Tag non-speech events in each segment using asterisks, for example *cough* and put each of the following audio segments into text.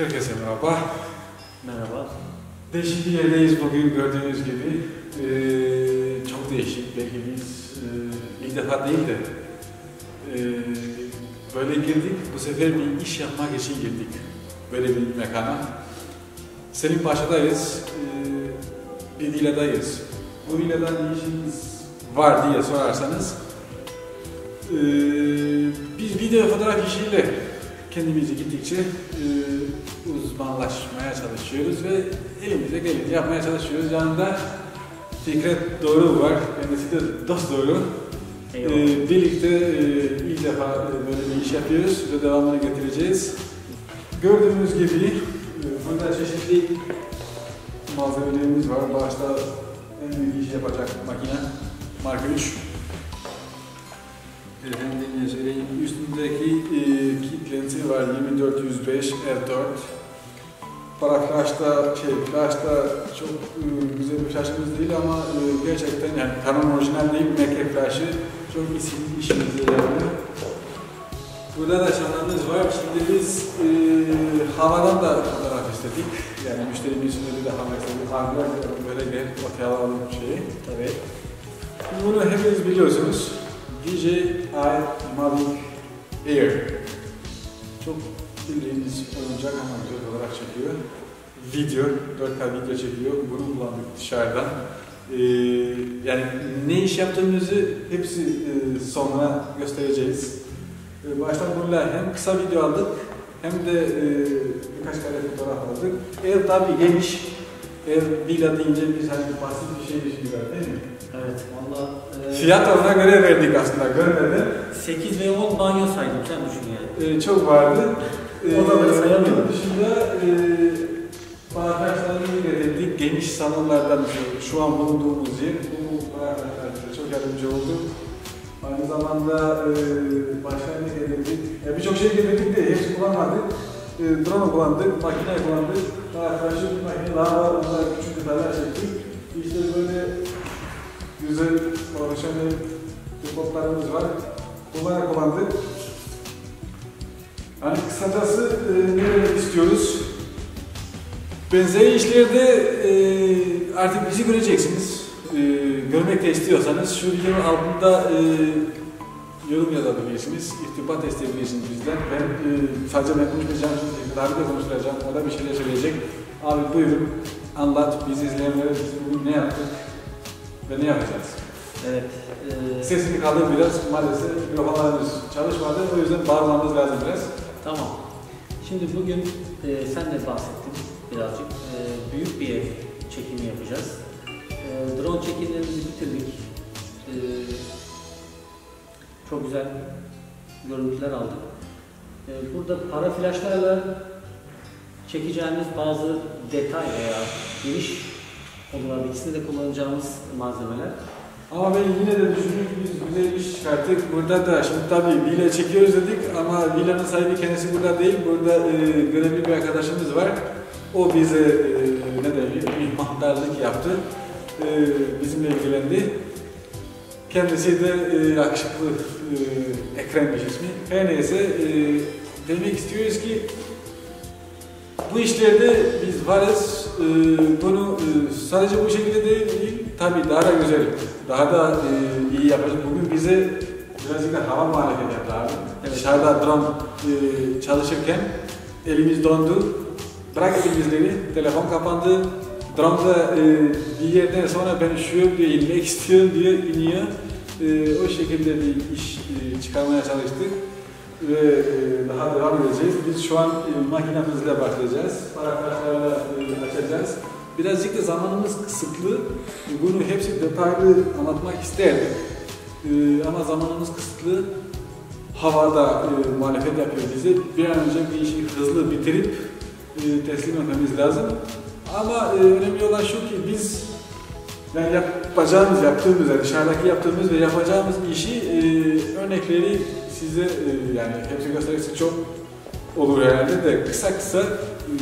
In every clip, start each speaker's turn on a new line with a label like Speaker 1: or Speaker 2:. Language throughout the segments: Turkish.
Speaker 1: Herkese merhaba.
Speaker 2: Merhaba.
Speaker 1: Değişik bir yerdeyiz bugün gördüğünüz gibi. Ee, çok değişik. Belki biz e, ilk defa değil de e, böyle girdik. Bu sefer bir iş yapmak için girdik. Böyle bir mekana. Senin Paşa'dayız. E, bir villadayız. Bu villada ne işiniz var diye sorarsanız e, biz video fotoğraf işiyle kendimizi gittikçe e, uzmanlaşmaya çalışıyoruz ve elimize geleni yapmaya çalışıyoruz. Yanında Fikret Doğru var, kendisi de dost doğru.
Speaker 2: Eyvallah.
Speaker 1: E, birlikte e, ilk defa e, böyle bir iş yapıyoruz ve devamını getireceğiz. Gördüğünüz gibi e, burada çeşitli malzemelerimiz var. Başta en büyük işi yapacak makine Mark 3. Efendim söyleyeyim, üstündeki e, kit lensi var 2405 F4. Para flash'ta, şey, flash'ta çok e, güzel bir flash'ımız değil ama e, gerçekten yani Canon orijinal değil, Mac'e flash'ı çok isim işimize yarıyor. Burada da çantamız var. Şimdi biz e, havadan da fotoğraf istedik. Yani müşterinin söyledi de hava istedik. Abiler böyle gel, otel alalım şeyi.
Speaker 2: Tabii.
Speaker 1: Bunu hepiniz biliyorsunuz. DJI Mavic Air. Çok bildiğiniz oyuncak ama güzel olarak çekiyor. Video, 4K video çekiyor. Bunu kullandık dışarıdan. Ee, yani ne iş yaptığımızı hepsi e, sonra göstereceğiz. Ee, baştan bununla hem kısa video aldık hem de e, birkaç kare fotoğraf aldık. Ev tabii geniş. Ev villa deyince biz hani basit bir şey gibi değil mi?
Speaker 2: Evet. Valla e,
Speaker 1: Fiyat ona göre verdik aslında, görmeden.
Speaker 2: 8 ve 10 banyo saydım. Sen düşün yani.
Speaker 1: Ee, çok vardı. Ee,
Speaker 2: Odaları sayamıyorum.
Speaker 1: Onun dışında e, arkadaşlarımızı getirdik. Geniş salonlardan şu, şu an bulunduğumuz yer. Bu bize çok yardımcı oldu. Aynı zamanda e, başka ne getirdik? Ya Birçok şey getirdik de hepsi kullanmadık. E, drone kullandık, makine kullandık. Daha karşı bir makine daha var. Onlar küçük detaylar çektik. İşte böyle güzel profesyonel tripodlarımız var. Bunları kullandık. Hani kısacası e, ne istiyoruz? Benzeri işlerde e, artık bizi göreceksiniz. E, görmek de istiyorsanız şu videonun altında e, yorum yazabilirsiniz, irtibat isteyebilirsiniz bizden. Ben e, sadece ben konuşmayacağım, şimdi abi de konuşturacağım, o da bir şeyler söyleyecek. Abi buyurun, anlat, bizi izleyenlere biz bugün ne yaptık ve ne yapacağız?
Speaker 2: Evet. e,
Speaker 1: Sesini kaldır biraz, maalesef mikrofonlarımız çalışmadı, o yüzden bağırmamız lazım biraz.
Speaker 2: Tamam. Şimdi bugün e, sen de bahsettin birazcık. E, büyük bir ev çekimi yapacağız. E, drone çekimlerimizi bitirdik. E, çok güzel görüntüler aldık. E, burada para flaşlarla çekeceğimiz bazı detay veya geniş konularda ikisini de kullanacağımız malzemeler.
Speaker 1: Ama ben yine de düşündüm ki biz güzel iş çıkarttık. Burada da şimdi tabii villa çekiyoruz dedik ama villanın sahibi kendisi burada değil. Burada e, görevli bir arkadaşımız var. O bize e, ne denir, mihmandarlık yaptı. E, bizimle ilgilendi. Kendisi de e, yakışıklı e, Ekrem'miş ismi. Her neyse e, demek istiyoruz ki bu işlerde biz varız. E, bunu e, sadece bu şekilde değil, tabii daha da güzel, daha da e, iyi yapacağız. Bugün bize birazcık da hava muhalefeti yaptı abi.
Speaker 2: Evet.
Speaker 1: Dışarıda drone e, çalışırken elimiz dondu. Bırak elimizleri, telefon kapandı. Drone da e, bir yerden sonra ben üşüyorum diye inmek *laughs* istiyorum diye iniyor. E, o şekilde bir iş e, çıkarmaya çalıştık ve e, daha devam edeceğiz. Biz şu an e, makinemizle başlayacağız. Paragraflarla e, açacağız. Birazcık da zamanımız kısıtlı. Bunu hepsi detaylı anlatmak isterdik. E, ama zamanımız kısıtlı. Havada e, muhalefet yapıyor bize. Bir an önce bir işi hızlı bitirip e, teslim etmemiz lazım. Ama e, önemli olan şu ki biz yani yapacağımız, yaptığımız, yani dışarıdaki yaptığımız ve yapacağımız işi e, örnekleri size e, yani hepsi gösterirse çok olur herhalde de kısa kısa e,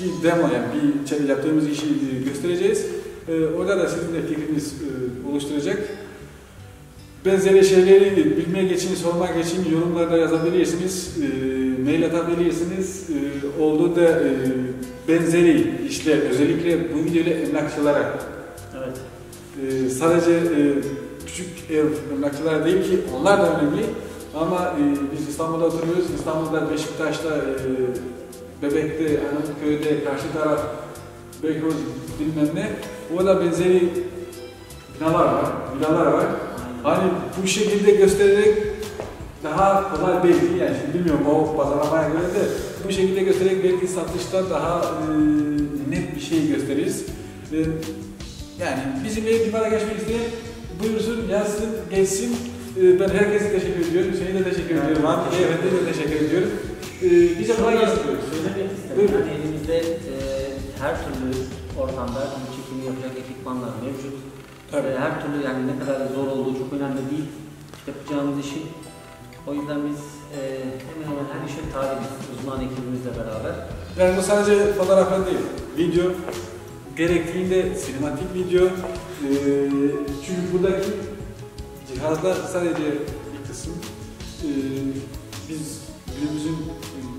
Speaker 1: bir demo yani bir şey yaptığımız işi e, göstereceğiz. E, orada da sizin de fikriniz e, oluşturacak. Benzeri şeyleri bilmek için, sormak için yorumlarda yazabilirsiniz. E, mail atabilirsiniz. E, olduğu da e, benzeri işler, özellikle bu videoyla emlakçılara.
Speaker 2: Evet.
Speaker 1: E, sadece e, küçük ev emlakçılara değil ki onlar da önemli. Ama e, biz İstanbul'da oturuyoruz. İstanbul'da Beşiktaş'ta, e, Bebek'te, Arnavutköy'de, karşı taraf Beykoz bilmem ne. Orada benzeri binalar var, villalar var. Hani bu şekilde göstererek daha kolay belki yani şimdi bilmiyorum o pazarlamaya göre de bu şekilde göstererek belki satışta daha e, net bir şey gösteririz. E, yani bizimle irtibata geçmek isteyen buyursun, yazsın, geçsin. E, ben herkese teşekkür ediyorum. Seni de teşekkür
Speaker 2: Evet,
Speaker 1: ediyorum. Abi Beyefendi'ye de teşekkür ediyorum. E, bize kolay gelsin.
Speaker 2: söylemek istedim. Yani elimizde e, her türlü ortamda bu çekimi yapacak ekipmanlar mevcut.
Speaker 1: Tabii.
Speaker 2: E, her türlü yani ne kadar zor olduğu çok önemli değil. Yapacağımız işin. O yüzden biz e, hemen hemen her işe talibiz uzman ekibimizle beraber.
Speaker 1: Yani bu sadece fotoğraflar değil. Video gerektiğinde sinematik video. Ee, çünkü buradaki cihazlar sadece bir kısım. Ee, biz günümüzün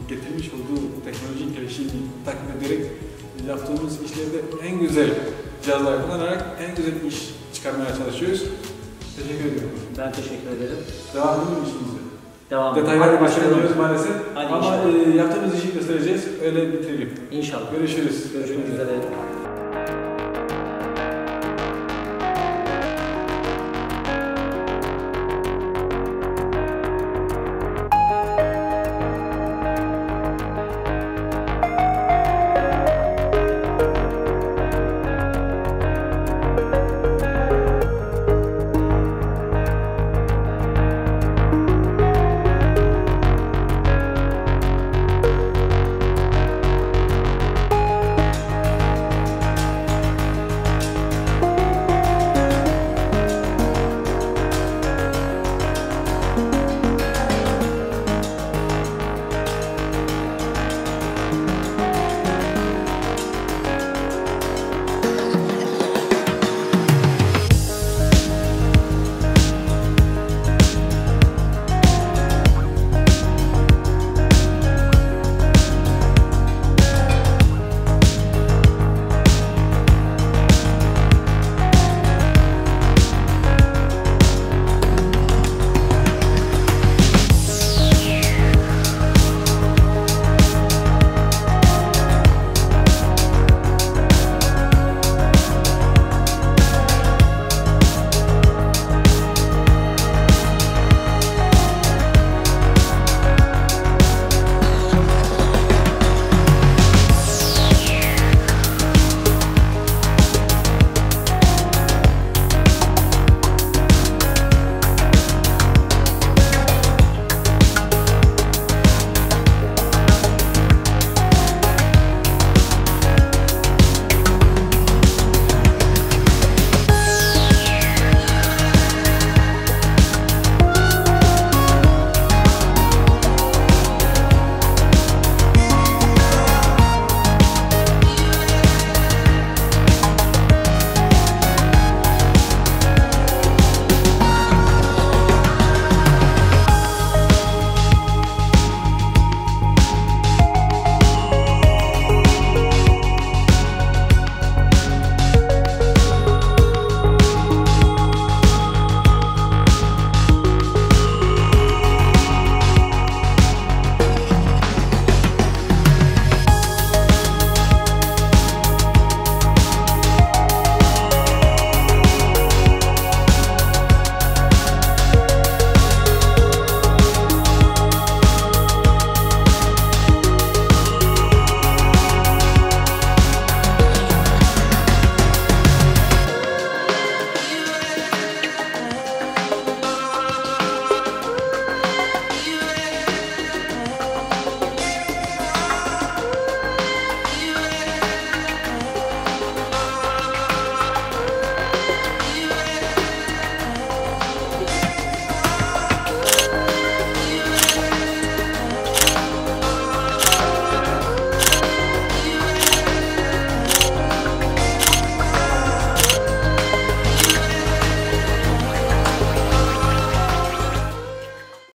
Speaker 1: getirmiş olduğu teknolojik gelişimi takip ederek yaptığımız işlerde en güzel cihazlar kullanarak en güzel iş çıkarmaya çalışıyoruz. Teşekkür ediyorum.
Speaker 2: Ben teşekkür ederim.
Speaker 1: Devam edelim işimize.
Speaker 2: Devam.
Speaker 1: Detaylara başlayamıyoruz maalesef.
Speaker 2: Hadi
Speaker 1: Ama
Speaker 2: inşallah.
Speaker 1: e, yaptığımız işi göstereceğiz. Öyle bitirelim.
Speaker 2: İnşallah.
Speaker 1: Görüşürüz.
Speaker 2: Görüşmek üzere.